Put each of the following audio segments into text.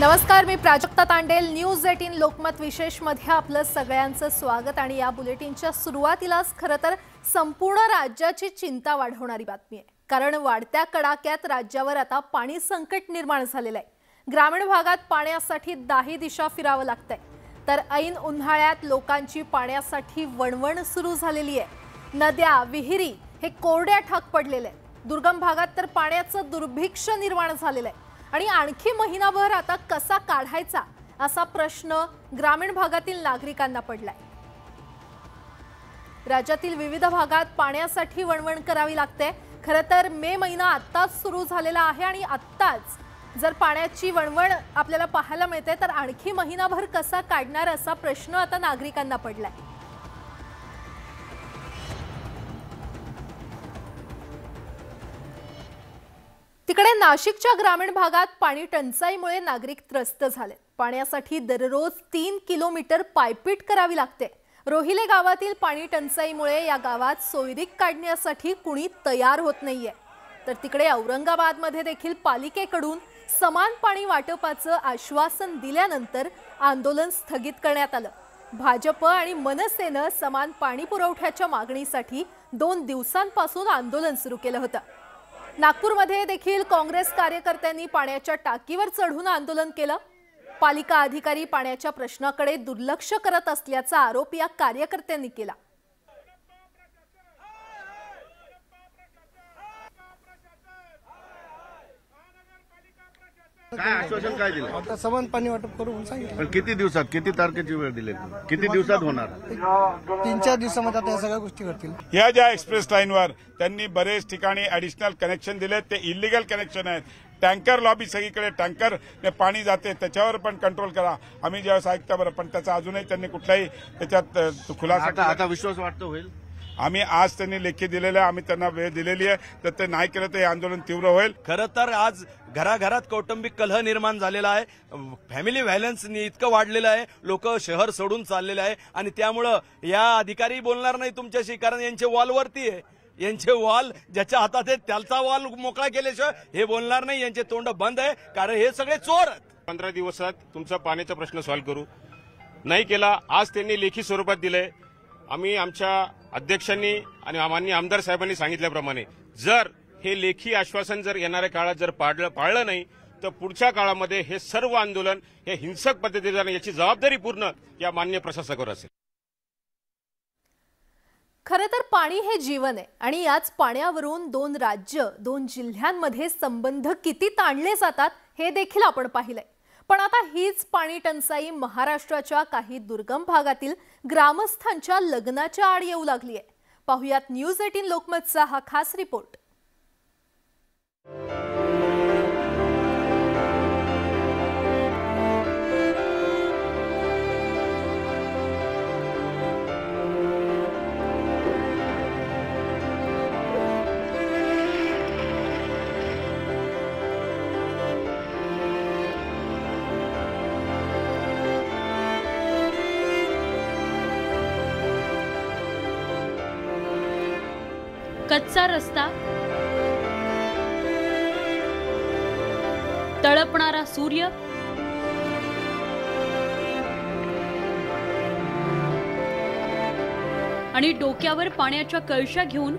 नमस्कार मी Prajakta Tandel. News eighteen Lokmat विशेषमध्ये आपलं सगळ्यांचं स्वागत आणि या बुलेटिनच्या सुरुवातीलाच खरं तर संपूर्ण राज्याची चिंता वाढवणारी बातमी आहे. कारण वाढत्या कडाक्यात राज्यावर आता पाणी संकट निर्माण झालेलं आहे. ग्रामीण भागात पाण्यासाठी दाही दिशा फिरावं लागतंय. तर ऐन उन्हाळ्यात लोकांची पाण्यासाठी वणवण सुरू झालेली आहे. नद्या विहिरी हे कोरड्या ठाक पडलेले आहेत. दुर्गम भागात तर पाण्याचं दुर्भिक्ष निर्माण झालेलं आहे. आणि आणखी महिनाभर आता कसा काढायचा असा प्रश्न ग्रामीण भागातील नागरिकांना पडलाय. राज्यातील विविध भागात पाण्यासाठी वणवण करावी लागते. खरं तर मे महिना आत्ताच सुरू झालेला आहे आणि आत्ताच जर पाण्याची वणवण आपल्याला पाहायला मिळते तर आणखी महिनाभर कसा काढणार असा प्रश्न आता नागरिकांना पडलाय. नाशिकच्या ग्रामीण भागात पाणी टंचाईमुळे नागरिक त्रस्त झाले. पाण्यासाठी दररोज तीन किलोमीटर पायपीट करावी लागते. रोहिले गावातील पाणी टंचाईमुळे या गावात सोयरीक काढण्यासाठी कुणी तयार होत नाहीये. तर तिकडे औरंगाबादमध्ये देखील पालिकेकडून समान पाणी वाटपाचं आश्वासन दिल्यानंतर आंदोलन स्थगित करण्यात आलं. भाजप आणि मनसेनं समान पाणी पुरवठ्याच्या मागणीसाठी दोन दिवसांपासून आंदोलन सुरू केलं होतं. नागपूरमध्ये देखील काँग्रेस कार्यकर्त्यांनी पाण्याच्या टाकीवर चढून आंदोलन केलं. पालिका अधिकारी पाण्याच्या प्रश्नाकडे दुर्लक्ष करत असल्याचा आरोप या कार्यकर्त्यांनी केला. काय आश्वासन काय दिलं? आता समान पाणी वाटप करू म्हणून सांगितलं. पण किती दिवसात किती तारखेची वेळ दिली? किती दिवसात होणार? तीन चार दिवसामध्ये आता या सगळ्या गोष्टी करतील या ज्या एक्सप्रेस लाईनवर त्यांनी बरेच ठिकाणी ऍडिशनल कनेक्शन दिले ते इलिगल कनेक्शन आहेत. टँकर लॉबी सगळीकडे टँकर पाणी जाते त्याच्यावर पण कंट्रोल करा. आम्ही ज्यावेळेस ऐकता बरं पण त्याचा अजूनही त्यांनी कुठलाही त्याच्यात खुलासा आता विश्वास वाटतो होईल? आम्ही आज त्यांनी लेखी दिलेलं आहे आम्ही त्यांना वेळ दिलेली आहे. तर ते नाही केलं तर हे आंदोलन तीव्र होईल. खरं तर आज घराघरात कौटुंबिक कलह निर्माण झालेला आहे. फॅमिली व्हायलन्स इतकं वाढलेलं आहे. लोक शहर सोडून चाललेले आहे. आणि त्यामुळं या अधिकारी बोलणार नाही तुमच्याशी कारण यांचे वॉल वरती आहे. यांचे वॉल ज्याच्या हातात आहे त्याचा वॉल मोकळा केल्याशिवाय हे बोलणार नाही. यांचे तोंड बंद आहे. कारण हे सगळे चोर आहेत. पंधरा दिवसात तुमचा पाण्याचा प्रश्न सॉल्व्ह करू. नाही केला आज त्यांनी लेखी स्वरूपात दिलंय. आम्ही आमच्या अध्यक्षांनी आणि माननीय आमदार साहेबांनी सांगितल्याप्रमाणे जर हे लेखी आश्वासन जर येणाऱ्या काळात जर पाळलं पाळलं नाही तर पुढच्या काळामध्ये हे सर्व आंदोलन हे हिंसक पद्धतीने याची जबाबदारी पूर्ण या मान्य प्रशासकावर असेल. खरं तर पाणी हे जीवन आहे आणि याच पाण्यावरून दोन राज्य दोन जिल्ह्यांमध्ये संबंध किती ताणले जातात हे देखील आपण पाहिलंय. पण आता हीच पाणी टंचाई महाराष्ट्राच्या काही दुर्गम भागातील ग्रामस्थांच्या लग्नाच्या आड येऊ लागली आहे पाहुयात न्यूज एटीन लोकमतचा हा खास रिपोर्ट. कच्चा रस्ता तळपणारा सूर्य आणि डोक्यावर पाण्याच्या कळशा घेऊन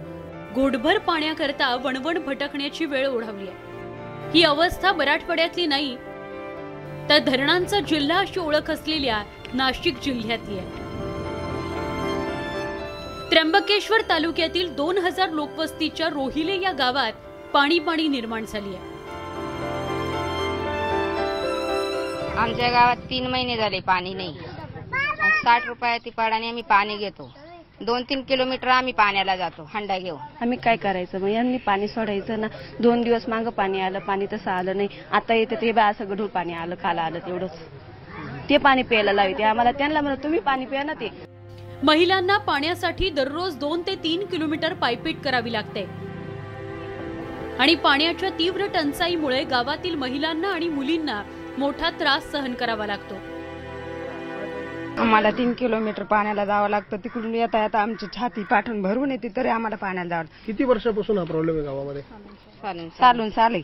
घोटभर पाण्याकरता वणवण भटकण्याची वेळ ओढावली आहे. ही अवस्था मराठवाड्यातली नाही तर धरणांचा जिल्हा अशी ओळख असलेल्या नाशिक जिल्ह्यातली आहे. त्र्यंबकेश्वर तालुक्यातील दोन हजार लोकवस्तीच्या रोहिले या गावात पाणी पाणी निर्माण झाली आहे. आमच्या गावात तीन महिने झाले पाणी नाही. साठ रुपयाची पाडाने आम्ही पाणी घेतो. दोन तीन किलोमीटर आम्ही पाण्याला जातो हंडा घेऊन. आम्ही काय करायचं? मग यांनी पाणी सोडायचं ना. दोन दिवस मागं पाणी आलं पाणी तसं आलं नाही. आता येतं ते बा असं गढूळ पाणी आलं काल आलं तेवढंच. ते पाणी प्यायला लावते. आम्हाला त्यांना म्हणत तुम्ही पाणी प्या ना ते. महिलांना पाण्यासाठी दररोज दोन ते तीन किलोमीटर पायपीट करावी लागते. आणि पाण्याच्या तीव्र टंचाईमुळे गावातील महिलांना आणि मुलींना मोठा त्रास सहन करावा लागतो. आम्हाला तीन किलोमीटर पाण्याला जावं लागतं. तिकडून येता येता आमची छाती पाठून भरून येते तरी आम्हाला पाण्याला जावं किती वर्षापासून हा प्रॉब्लेम आहे गावामध्ये? चालून चालून चाले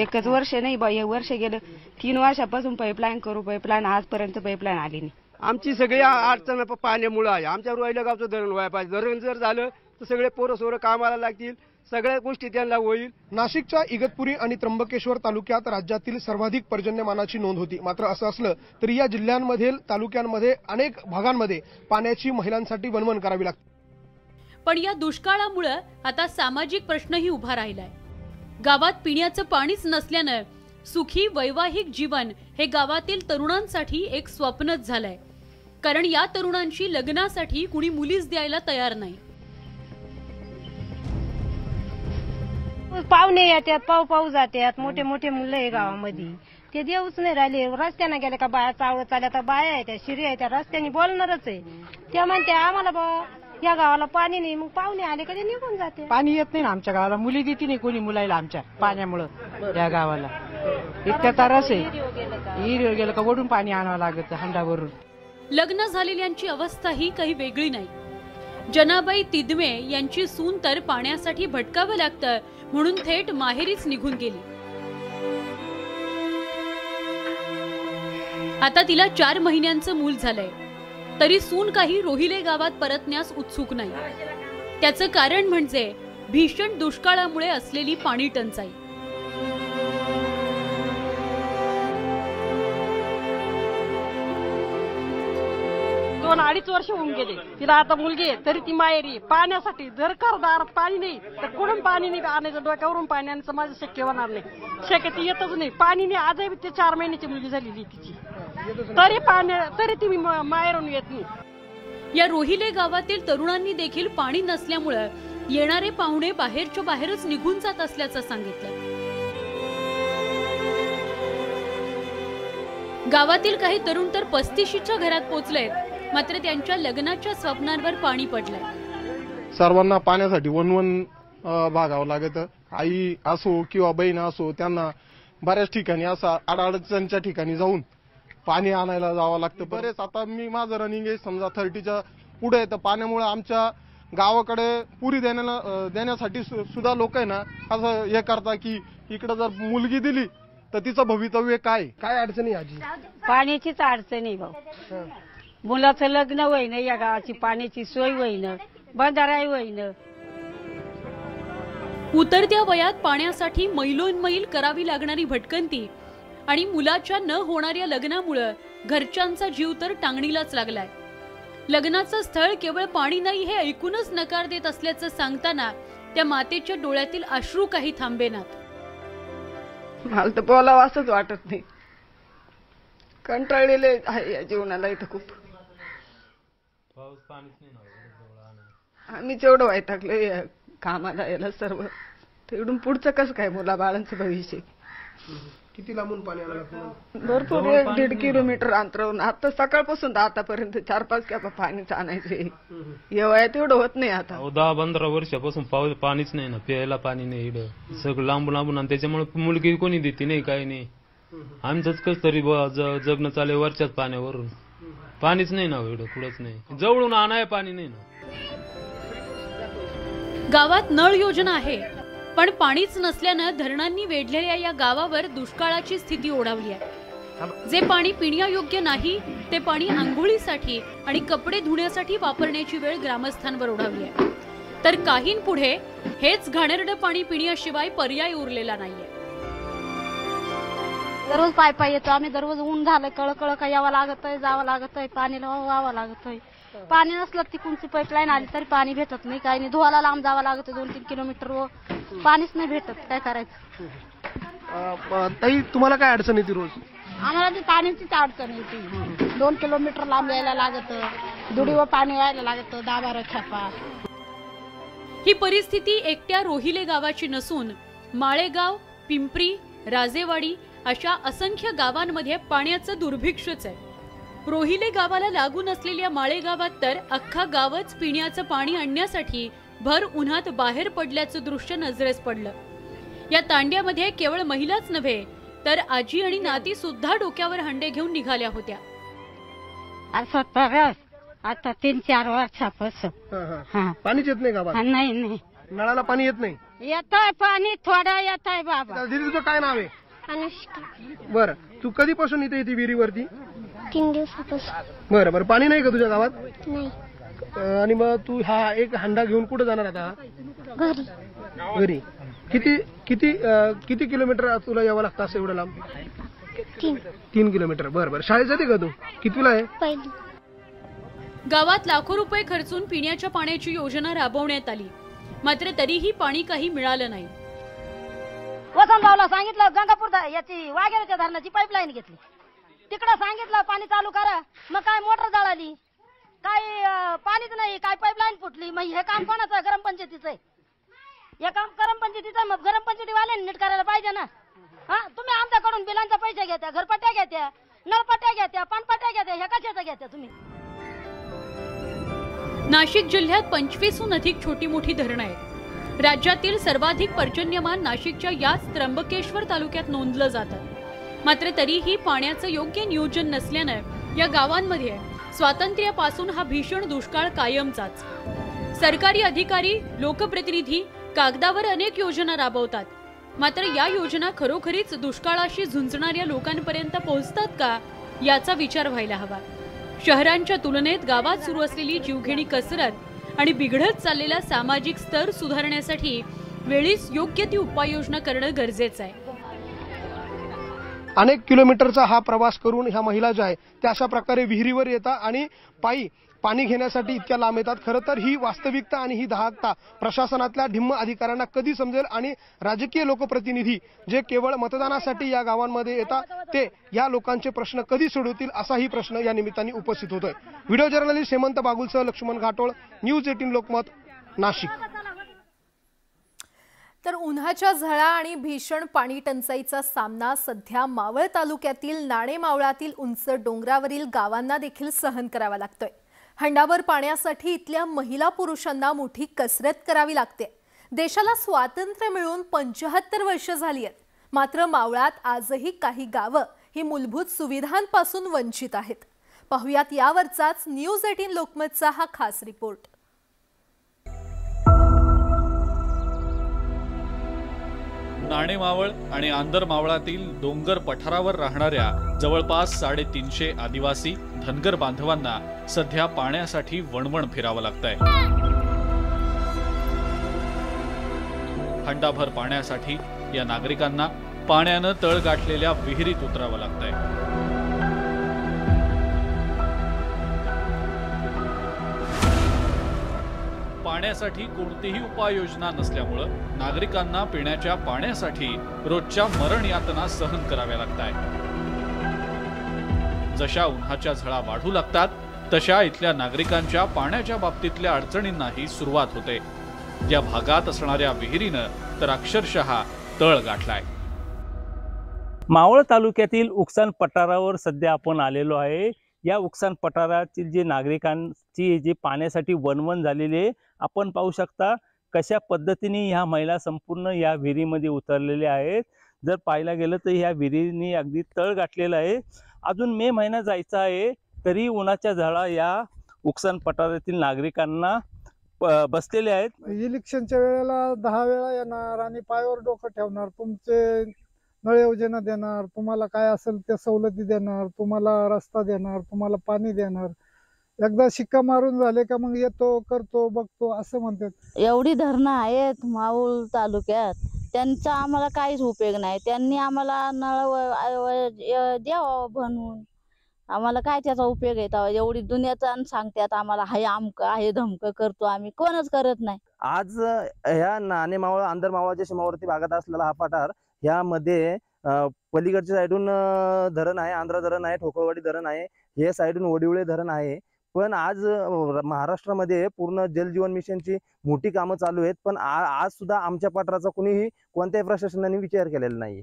एकच वर्ष नाही बा हे वर्ष गेलं. तीन वर्षापासून पाईपलाईन करू पाईपलाईन आजपर्यंत पाईपलाईन आली नाही. आमची सगळी अडचण पाण्यामुळं आहे. आमच्या रोहिल्या गावचं धरण व्हायला पाहिजे. धरण जर झालं तर सगळे पोरं सोरं कामाला लागतील. सगळ्या गोष्टी त्यांना होईल. नाशिकच्या इगतपुरी आणि त्र्यंबकेश्वर तालुक्यात राज्यातील सर्वाधिक पर्जन्यमानाची नोंद होती. मात्र असं असलं तरी या जिल्ह्यांमधील तालुक्यांमध्ये अनेक भागांमध्ये पाण्याची महिलांसाठी वणवण करावी लागते. पण या दुष्काळामुळं आता सामाजिक प्रश्नही उभा राहिलाय. गावात पिण्याचं पाणीच नसल्यानं सुखी वैवाहिक जीवन हे गावातील तरुणांसाठी एक स्वप्नच झालंय. कारण या तरुणांची लग्नासाठी कुणी मुलीच द्यायला तयार नाही. पाहुणे येतात पाऊ पाऊ जातात मोठे मोठे मुलं आहे गावामध्ये. ते देऊच नाही राहिले. रस्त्याने गेले का बाया चावत चालल्या तर बाया आहेत त्या शिरी आहेत त्या रस्त्याने बोलणारच आहे. ते म्हणते आम्हाला बा या गावाला पाणी नाही. मग पाहुणे आले का ते निघून जाते. पाणी येत नाही ना आमच्या गावाला. मुली देते नाही कोणी मुलाला आमच्या पाण्यामुळं या गावाला. इतक्या तारस आहे. गेलं का वडून पाणी आणावं लागत हंडावरून. लग्न झालेल्यांची अवस्था ही काही वेगळी नाही. जनाबाई तिदमे यांची सून तर पाण्यासाठी भटकावं लागतं म्हणून थेट माहेरीच निघून गेली. आता तिला चार महिन्यांचं मूल झालंय. तरी सून काही रोहिले गावात परतण्यास उत्सुक नाही. त्याचं कारण म्हणजे भीषण दुष्काळामुळे असलेली पाणी टंचाई दोन अडीच वर्ष होऊन गेले. तिला आता मुलगी आहे तरी ती माहेरी पाण्यासाठी जर कर दारात पाणी नाही तर कुठून पाणी नाही आणायचं? डोक्यावरून पाणी आणायचं माझं शक्य होणार नाही. शक्य ती येतच नाही. पाणी नाही आजही ते चार महिन्याची मुलगी झालेली तिची. तरी पाण्या तरी ती माहेरून येत नाही. या रोहिले गावातील तरुणांनी देखील पाणी नसल्यामुळं येणारे पाहुणे बाहेरच्या बाहेरच निघून जात असल्याचं सांगितलं. गावातील काही तरुण तर पस्तीशीच्या घरात पोचलेत. मात्र त्यांच्या लग्नाच्या स्वप्नांवर पाणी पडलंय. सर्वांना पाण्यासाठी वनवन अं, भागावं लागत. आई असो किंवा बहीण असो त्यांना बऱ्याच ठिकाणी असं अडचणच्या ठिकाणी जाऊन पाणी आणायला जावं लागतं. बरेच आता मी माझं रनिंग आहे समजा थर्टीच्या पुढे आहे तर पाण्यामुळे आमच्या गावाकडे पुरी देण्याला देण्यासाठी सुद्धा लोक आहे ना असं हे करता की इकडे जर मुलगी दिली तर तिचं भवितव्य काय? काय अडचणी आजी? पाण्याचीच अडचण आहे भाऊ. मुलाचं लग्न होईन या गावाची पाण्याची सोय होईन बंधाराही होईन. उतरत्या वयात पाण्यासाठी मैलोनमैल करावी लागणारी भटकंती आणि मुलाच्या न होणाऱ्या लग्नामुळं घरच्यांचा जीव तर टांगणीलाच लागलाय. लग्नाचं स्थळ केवळ पाणी नाही हे ऐकूनच नकार देत असल्याचं सांगताना त्या मातेच्या डोळ्यातील अश्रू काही थांबेनात. मला तर बोलावं असंच वाटत नाही. कंटाळलेले आहे या जीवनाला इथं खूप. आम्ही जेवढं वैतागलो या कामाला याला सर्व. तिकडून पुढचं कसं काय मुला बाळांचं भविष्य? किती लांबून पाणी आणायला लागतं? भरपूर एक दीड किलोमीटर अंतरावरून. आता सकाळपासून तर आतापर्यंत चार पाच कॅपा पाणीच आणायचे. या वयात एवढं होत नाही आता. दहा पंधरा वर्षापासून पाऊस पाणीच नाही ना. प्यायला पाणी नाही इकडं सगळं लांबून लांबून आणि त्याच्यामुळे मुलगी कोणी देते नाही काही नाही. आमचंच कस तरी जगणं चालेल वरच्याच पाण्यावरून. पाणीच नाही ना एवढं कुठंच नाही. जवळून आणाय पाणी नाही ना. गावात नळ योजना आहे पण पाणीच नसल्यानं धरणांनी वेढलेल्या या गावावर दुष्काळाची स्थिती ओढावली आहे. जे पाणी पिण्यायोग्य नाही ते पाणी आंघोळीसाठी आणि कपडे धुण्यासाठी वापरण्याची वेळ ग्रामस्थांवर ओढावली आहे. तर काहींपुढे हेच घाणेरडं पाणी पिण्याशिवाय पर्याय उरलेला नाहीये. दररोज पाय पाय येतो. आम्ही दररोज ऊन झालं कळ कळ का यावं लागत आहे जावं लागत आहे पाणी व्हावं लागत आहे पाणी नसलं ती कोणती पाईपलाईन आली तरी पाणी भेटत नाही. काही नाही धुवाला लांब जावं लागत दोन तीन किलोमीटर व पाणीच नाही भेटत काय करायचं? ताई तुम्हाला काय अडचण येते रोज? आम्हाला ती पाण्याचीच अडचण येते. दोन किलोमीटर लांब यायला लागत दुडीवर पाणी व्हायला लागत दहा बारा छापा. ही परिस्थिती एकट्या रोहिले गावाची नसून माळेगाव पिंपरी राजेवाडी अशा असंख्य गावांमध्ये पाण्याचं दुर्भिक्षच आहे. रोहिले गावाला लागून असलेल्या माळेगावात तर अख्खा गावच पिण्याचं पाणी आणण्यासाठी भर उन्हात बाहेर पडल्याचं दृश्य नजरेस पडलं. या तांड्यामध्ये केवळ महिलाच नव्हे तर आजी आणि नाती सुद्धा डोक्यावर हंडे घेऊन निघाल्या होत्या. आता तीन चार वर्षापासून पाणीच येत नाही गावात? नाही नाही. नळाला पाणी येत नाही? येत आहे पाणी थोडं येत आहे बाबा काय नाव आहे? अनुष्का. बरं तू कधीपासून इथे येते विहिरीवरती? तीन दिवसापासून. बरं बरं पाणी नाही का तुझ्या गावात? नाही. अं, आणि मग तू हा एक हंडा घेऊन कुठं जाणार आता? घरी. घरी. किती किती अं, किती किलोमीटर तुला यावं लागतं असं एवढं लांब? तीन. तीन किलोमीटर. बरं बरं. शाळेत जाते का तू? कितवीला आहे? पहिली. गावात लाखो रुपये खर्चून पिण्याच्या पाण्याची योजना राबवण्यात आली. मात्र तरीही पाणी काही मिळालं नाही. वसंतरावला सांगितलं गंगापूर याची वाघेरेच्या धरणाची पाईपलाईन घेतली. तिकडं सांगितलं पाणी चालू करा. मग काय मोटर जळाली. काय पाणीच नाही काय पाईपलाईन फुटली. मग हे काम कोणाचं? आहे? ग्रामपंचायतीचं आहे. हे काम ग्रामपंचायतीचं मग ग्रामपंचायतीवाले नीट करायला पाहिजे ना. हा? तुम्ही आमच्याकडून बिलांचा पैसे घेत्या घरपट्ट्या घेत्या नळपट्ट्या घेत्या पाणपट्ट्या घेत्या हे कशाचं घेत्या तुम्ही? नाशिक जिल्ह्यात पंचवीसहून अधिक छोटी मोठी धरणं आहेत. राज्यातील सर्वाधिक पर्जन्यमान नाशिकच्या याच त्र्यंबकेश्वर तालुक्यात नोंदलं जातं. मात्र तरीही पाण्याचं योग्य नियोजन नसल्यानं या गावांमध्ये स्वातंत्र्यापासून हा भीषण दुष्काळ कायमचाच. सरकारी अधिकारी लोकप्रतिनिधी कागदावर अनेक योजना राबवतात. मात्र या योजना खरोखरीच दुष्काळाशी झुंजणाऱ्या लोकांपर्यंत पोहोचतात का याचा विचार व्हायला हवा. शहरांच्या तुलनेत गावात सुरू असलेली जीवघेणी कसरत आणि बिघडत चाललेला सामाजिक स्तर सुधारण्यासाठी वेळीच योग्य ती उपाययोजना करणं गरजेचं आहे. अनेक किलोमीटरचा हा प्रवास करून ह्या महिला ज्या आहे त्या अशा प्रकारे विहिरीवर येतात आणि पायी पाणी घेण्यासाठी इतक्या लांब येतात. खरं तर ही वास्तविकता आणि ही दहाकता प्रशासनातल्या ढिम्म अधिकाऱ्यांना कधी समजेल आणि राजकीय लोकप्रतिनिधी जे केवळ मतदानासाठी या गावांमध्ये येतात ते या लोकांचे प्रश्न कधी सोडवतील असाही प्रश्न या निमित्ताने उपस्थित होतोय. व्हिडिओ जर्नलिस्ट हेमंत बागुलसह लक्ष्मण घाटोळ न्यूज एटीन लोकमत नाशिक. तर उन्हाच्या झळा आणि भीषण पाणी टंचाईचा सामना सध्या मावळ तालुक्यातील नाणेमावळातील उंच डोंगरावरील गावांना देखील सहन करावा लागतोय. हंडावर पाण्यासाठी इथल्या महिला पुरुषांना मोठी कसरत करावी लागते. देशाला स्वातंत्र्य मिळून पंचाहत्तर वर्ष झाली आहेत. मात्र मावळात आजही काही गावं ही मूलभूत सुविधांपासून वंचित आहेत. पाहुयात यावरचाच न्यूज एटीन लोकमतचा हा खास रिपोर्ट नाणे मावळ आणि आंदर मावळातील डोंगर पठारावर राहणाऱ्या जवळपास साडेतीनशे आदिवासी धनगर बांधवांना सध्या पाण्यासाठी वणवण फिरावं लागतंय. हंडाभर पाण्यासाठी या नागरिकांना पाण्यानं तळ गाठलेल्या विहिरीत उतरावं लागतंय. पाण्यासाठी कोणतीही उपाययोजना नसल्यामुळं नागरिकांना पिण्याच्या पाण्यासाठी रोजच्या मरण यातना सहन कराव्या लागतायत. जशा उन्हाच्या झळा वाढू लागतात तशा इथल्या नागरिकांच्या पाण्याच्या बाबतीतल्या अडचणींनाही सुरुवात होते. या भागात असणाऱ्या विहिरीनं तर अक्षरशः तळ गाठलाय. मावळ तालुक्यातील उकसान पठारावर सध्या आपण आलेलो आहे. या उकसान पठारातील जे नागरिकांची जी पाण्यासाठी वणवण झालेली आहे आपण पाहू शकता कशा पद्धतीने ह्या महिला संपूर्ण या विहिरीमध्ये उतरलेल्या आहेत. जर पाहायला गेलं तर ह्या विहिरीने अगदी तळ गाठलेलं आहे. अजून मे महिना जायचा आहे तरी उन्हाच्या झाडा या उकसान पठारातील नागरिकांना प- बसलेले आहेत. इलेक्शनच्या वेळेला दहा वेळा येणार आणि पायावर डोकं ठेवणार तुमचे नळ योजना देणार तुम्हाला काय असेल त्या सवलती देणार तुम्हाला रस्ता देणार तुम्हाला पाणी देणार. एकदा शिक्का मारून झाले का मग येतो करतो बघतो असं म्हणतात. एवढी धरणं आहेत माऊळ तालुक्यात. त्यांचा आम्हाला काहीच उपयोग नाही. त्यांनी आम्हाला नळ द्यावं बनवून आम्हाला काय त्याचा उपयोग आहे? तेव्हा एवढी दुनियाचा सांगतात आम्हाला हाय आमकं आहे धमकं करतो आम्ही. कोणच करत नाही. आज ह्या नाणे मावळ आंधर मावळाच्या सीमावर्ती भागात असलेला हा पठार ह्यामध्ये पलीकडच्या साईडून धरण आहे आंध्र धरण आहे ठोकळवाडी धरण आहे हे साईडून वडिवळे धरण आहे. पण आज महाराष्ट्रामध्ये पूर्ण जलजीवन मिशनची मोठी कामं चालू आहेत. पण आज सुद्धा आमच्या पठाराचा कुणीही कोणत्याही प्रशासनाने विचार केलेला नाही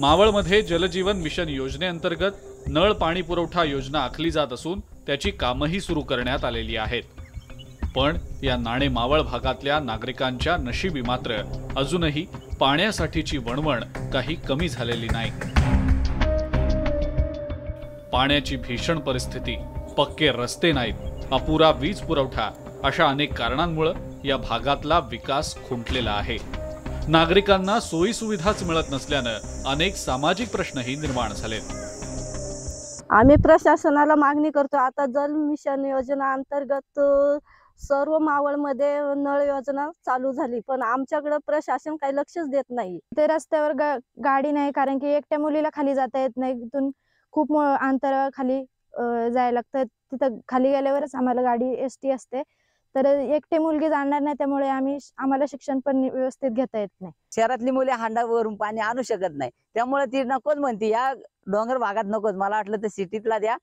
मावळमध्ये जलजीवन मिशन योजनेअंतर्गत नळ पाणी पुरवठा योजना आखली जात असून त्याची कामही सुरू करण्यात आलेली आहेत. पण या नाणे मावळ भागातल्या नागरिकांच्या नशिबी मात्र अजूनही पाण्यासाठीची वणवण काही कमी झालेली नाही. पाण्याची भीषण परिस्थिती पक्के रस्ते नाहीत अपुरा वीज पुरवठा अशा अनेक कारणांमुळे या भागातला विकास खुंटलेला आहे. नागरिकांना सोयी सुविधाच मिळत नसल्यानं अनेक सामाजिक प्रश्नही निर्माण झालेत. आम्ही प्रशासनाला मागणी करतो आता जल मिशन योजना अंतर्गत सर्व मावळमध्ये नळ योजना चालू झाली पण आमच्याकडे प्रशासन काही लक्षच देत नाही. ते रस्त्यावर गा गाडी नाही कारण की एकट्या मुलीला खाली जाता येत नाही. तिथून खूप मो- अंतर खाली जायला लागतं. तिथं खाली गेल्यावरच आम्हाला गाडी एस टी असते. तर एकटी मुलगी जाणार नाही त्यामुळे आम्ही आम्हाला शिक्षण पण व्यवस्थित घेता येत नाही. शहरातली मुले हांडावरून पाणी आणू शकत नाही. त्यामुळे ती नकोच म्हणते या डोंगर भागात नकोच. मला वाटलं तर सिटीतला द्या.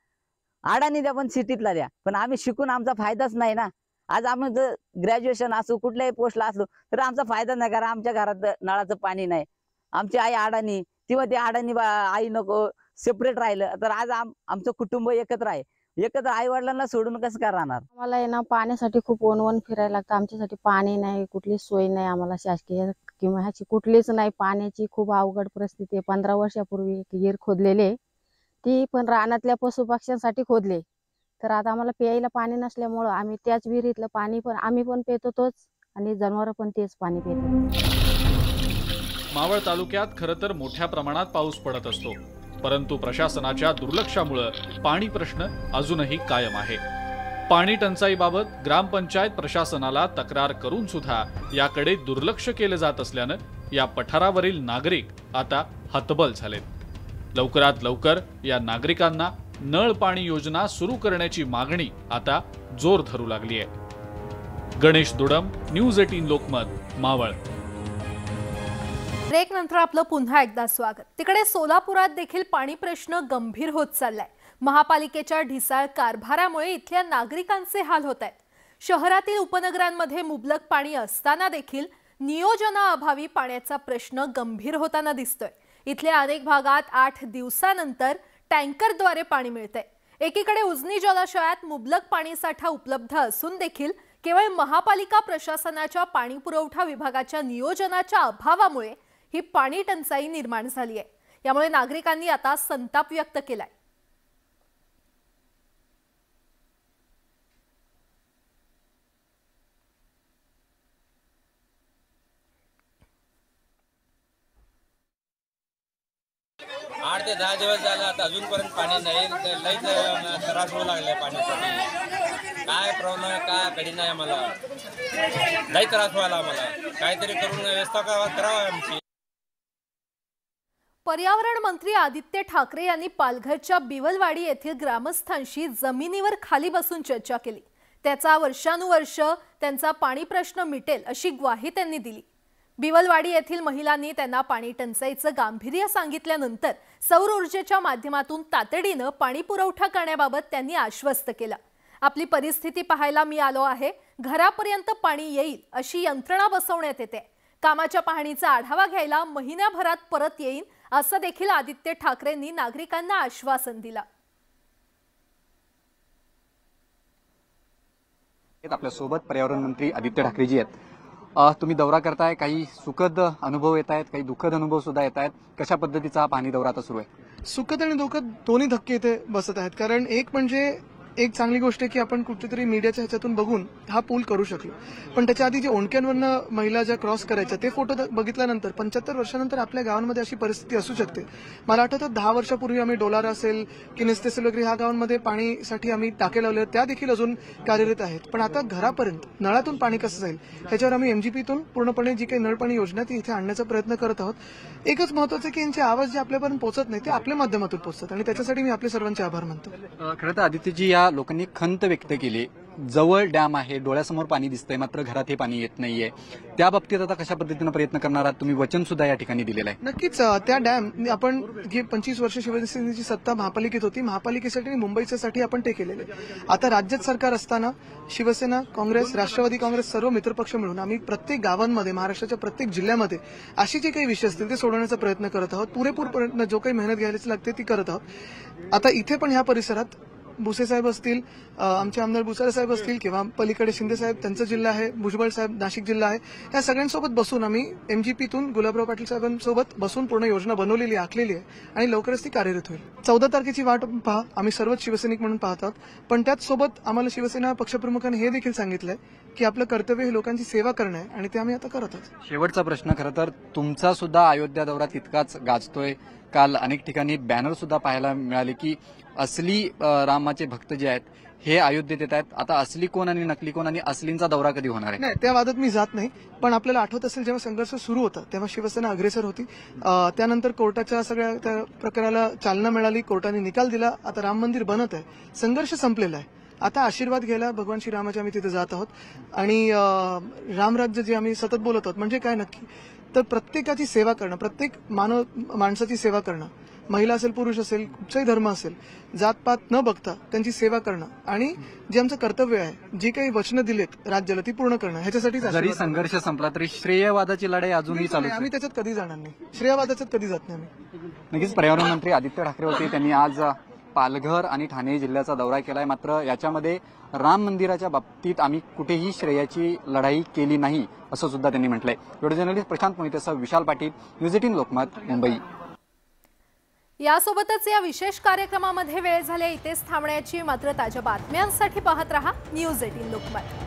अडाणी द्या पण सिटीतला द्या. पण आम्ही शिकून आमचा फायदाच नाही ना. आज आम्ही जर ग्रॅज्युएशन असू कुठल्याही पोस्टला असलो तर आमचा फायदा नाही कारण आमच्या घरात नळाचं पाणी नाही. आमची आई अडाणी ती अडाणी आई नको सेपरेट राहिलं. तर आज आम आमचं कुटुंब एकत्र आहे. एकत्र आई वडिलांना सोडून कसं काय राहणार? आम्हाला आहे ना पाण्यासाठी खूप वन वन फिरायला लागतं. आमच्यासाठी पाणी नाही कुठली सोय नाही आम्हाला शासकीय किंवा ह्याची कुठलीच नाही. पाण्याची खूप अवघड परिस्थिती आहे. पंधरा वर्षापूर्वी एक विहीर खोदलेली ती पण रानातल्या पशुपक्ष्यांसाठी खोदले तर आता आम्हाला प्यायला पाणी नसल्यामुळं आम्ही त्याच विहिरीतलं पाणी पण आम्ही पण पितो तोच आणि जनावरं पण तेच पाणी पितात. मावळ तालुक्यात खरं तर मोठ्या प्रमाणात पाऊस पडत असतो. परंतु प्रशासनाच्या दुर्लक्षामुळं पाणी प्रश्न अजूनही कायम आहे. पाणी टंचाईबाबत ग्रामपंचायत प्रशासनाला तक्रार करून सुद्धा याकडे दुर्लक्ष केलं जात असल्यानं या पठारावरील नागरिक आता हतबल झालेत. लवकरात लवकर या नागरिकांना नळ पाणी योजना सुरू करण्याची मागणी आता जोर धरू लागली आहे Ganesh Dudam news eighteen Lokmat Maval. Break नंतर आपलं पुन्हा एकदा स्वागत. तिकडे सोलापुरात देखील पाणी प्रश्न गंभीर होत चाललाय. महापालिकेच्या ढिसाळ कारभारामुळे इथल्या नागरिकांचे हाल होत आहेत शहरातील उपनगरांमध्ये मुबलक पाणी असताना देखील नियोजनाअभावी पाण्याचा प्रश्न गंभीर होताना दिसतोय. इथल्या अनेक भागात आठ दिवसानंतर टँकरद्वारे पाणी मिळते एकीकडे उजनी जलाशयात मुबलक पाणीसाठा उपलब्ध असून देखील केवळ महापालिका प्रशासनाच्या पाणी पुरवठा विभागाच्या नियोजनाच्या अभावामुळे ही पाणी टंचाई निर्माण झाली आहे यामुळे नागरिकांनी आता संताप व्यक्त केलाय आठ ते दहा दिवस झाले आता अजूनपर्यंत पाणी नाही. तर लईच त्रास होऊ लागले पाण्यासाठी काय प्रॉब्लेम आहे काय कडी नाही आम्हाला. लई त्रास व्हायला आम्हाला. काहीतरी करून व्यवस्था करावा करावं आमची. पर्यावरण मंत्री आदित्य ठाकरे यांनी पालघरच्या बिवलवाडी येथील ग्रामस्थांशी जमिनीवर खाली बसून चर्चा केली. त्याचा वर्षानुवर्ष त्यांचा पाणी प्रश्न मिटेल अशी ग्वाही त्यांनी दिली. बिवलवाडी येथील महिलांनी त्यांना पाणी टंचाईचं गांभीर्य सांगितल्यानंतर सौर ऊर्जेच्या माध्यमातून तातडीनं पाणी पुरवठा करण्याबाबत त्यांनी आश्वस्त केलं. आपली परिस्थिती पाहायला मी आलो आहे. घरापर्यंत पाणी येईल अशी यंत्रणा बसवण्यात येते. कामाच्या पाहणीचा आढावा घ्यायला महिन्याभरात परत येईन असं देखील आदित्य ठाकरेंनी नागरिकांना आश्वासन दिलं. आपल्यासोबत पर्यावरण मंत्री आदित्य ठाकरेजी आहेत. तुम्ही दौरा करताय काही सुखद अनुभव येत आहेत काही दुःखद अनुभव सुद्धा येत आहेत कशा पद्धतीचा हा पाणी दौरा आता सुरू आहे? सुखद आणि दुःखद दोन्ही धक्के इथे बसत आहेत. कारण एक म्हणजे एक चांगली गोष्ट आहे की आपण कुठेतरी मीडियाच्या ह्याच्यातून बघून हा पूल करू शकलो. पण त्याच्या आधी जे ओंडक्यांवरनं महिला ज्या क्रॉस करायच्या ते फोटो बघितल्यानंतर पंच्याहत्तर वर्षानंतर आपल्या गावांमध्ये अशी परिस्थिती असू शकते. मला आठवतं दहा वर्षापूर्वी आम्ही डोलारा असेल किनेस्तेसेल वगैरे ह्या गावांमध्ये पाणीसाठी आम्ही टाके लावले त्या देखील अजून कार्यरत आहेत. पण आता घरापर्यंत नळातून पाणी कसं जाईल? ह्याच्यावर आम्ही एमजीपीतून पूर्णपणे जी काही नळपाणी योजना ती इथे आणण्याचा प्रयत्न करत आहोत. एकच महत्वाचं की यांचे आवाज जे आपल्यापर्यंत पोहोचत नाही ते आपल्या माध्यमातून पोहोचतात. आणि त्याच्यासाठी मी आपले सर्वांचे आभार मानतो. खरं तर आदित्यजी या लोकांनी खंत व्यक्त केली. जवळ डॅम आहे डोळ्यासमोर पाणी दिसतंय मात्र घरात हे पाणी येत नाहीये. त्या बाबतीत आता कशा पद्धतीनं प्रयत्न करणार आहात तुम्ही? वचन सुद्धा या ठिकाणी दिलेलं आहे. नक्कीच त्या डॅम आपण जी पंचवीस वर्ष शिवसेनेची सत्ता महापालिकेत होती महापालिकेसाठी आणि मुंबईच्यासाठी आपण ते केलेले. आता राज्यात सरकार असताना शिवसेना काँग्रेस राष्ट्रवादी काँग्रेस सर्व मित्रपक्ष मिळून आम्ही प्रत्येक गावांमध्ये महाराष्ट्राच्या प्रत्येक जिल्ह्यामध्ये अशी जे काही विषय असतील ते सोडवण्याचा प्रयत्न करत आहोत. पुरेपूर प्रयत्न जो काही मेहनत घ्यायला लागते ती करत आहोत. आता इथे पण ह्या परिसरात भुसे साहेब असतील आमचे आमदार भुसारे साहेब असतील किंवा पलीकडे शिंदे साहेब त्यांचा जिल्हा आहे भुजबळ साहेब नाशिक जिल्हा आहे या सगळ्यांसोबत बसून आम्ही एमजीपीतून गुलाबराव पाटील साहेबांसोबत बसून पूर्ण योजना बनवलेली आखलेली आहे आणि लवकरच ती कार्यरत होईल. चौदा तारखेची वाट पहा आम्ही सर्वच शिवसैनिक म्हणून पाहतात पण त्याचसोबत आम्हाला शिवसेना पक्षप्रमुखांनी हे देखील सांगितलंय की आपलं कर्तव्य हे लोकांची सेवा करणं आहे आणि ते आम्ही आता करत आहोत शेवटचा प्रश्न खरं तर तुमचा सुद्धा अयोध्या दौरा तितकाच गाजतोय. काल अनेक ठिकाणी बॅनर सुद्धा पाहायला मिळाले की असली रामाचे भक्त जे आहेत हे अयोध्येत येत आहेत. आता असली कोण आणि नकली कोण आणि असलींचा दौरा कधी होणार आहे? नाही त्या वादात मी जात नाही. पण आपल्याला आठवत असेल जेव्हा संघर्ष सुरू होता तेव्हा शिवसेना अग्रेसर होती. त्यानंतर कोर्टाच्या सगळ्या त्या प्रकाराला चालना मिळाली कोर्टाने निकाल दिला. आता राम मंदिर बनत आहे. संघर्ष संपलेला आहे. आता आशीर्वाद घ्यायला भगवान श्रीरामाचे आम्ही तिथे जात आहोत. आणि रामराज्य जे आम्ही सतत बोलत आहोत म्हणजे काय नक्की? तर प्रत्येकाची सेवा करणं प्रत्येक मानव माणसाची सेवा करणं महिला असेल पुरुष असेल कुठचाही धर्म असेल जातपात न बघता त्यांची सेवा करणं आणि जे आमचं कर्तव्य आहे जी काही वचनं दिलेत राज्याला ती पूर्ण करणं ह्याच्यासाठीच जरी संघर्ष संपला तरी श्रेयवादाची लढाई अजूनही चालू आम्ही त्याच्यात कधी जाणार नाही. श्रेयवादाच्यात कधी जात नाही आम्ही. नक्कीच पर्यावरण मंत्री आदित्य ठाकरे होते त्यांनी आज पालघर आणि ठाणे जिल्ह्याचा दौरा केलाय. मात्र याच्यामध्ये राम मंदिराच्या बाबतीत आम्ही कुठेही श्रेयाची लढाई केली नाही असं सुद्धा त्यांनी म्हटलंय. व्हिडिओ जर्नलिस्ट प्रशांत मोहितेसह विशाल पाटील न्यूज एटीन लोकमत मुंबई. यासोबतच या विशेष कार्यक्रमामध्ये वेळ झाले इथेच थांबण्याची मात्र ताज्या बातम्यांसाठी पाहत रहा न्यूज एटीन लोकमत.